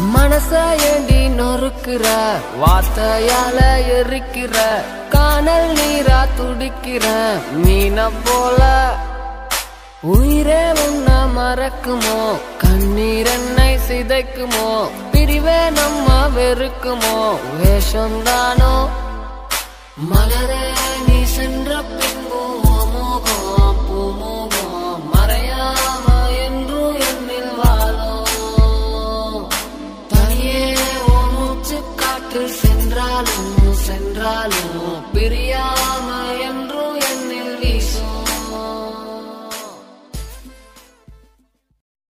மனச ஏண்டி நொறுக்குற வார்த்தையால எரிக்கிற காணல் நீரா துடிக்கிற மீன போல. உயிரே உன்ன மறக்குமோ? கண்ணீர் என்னை சிதைக்குமோ? பிரிவே நம்ம வெறுக்குமோ? வேஷம்தானோ மலரே நீ சென்ற காற்று சென்றாலும் சென்றாலும் பிரிய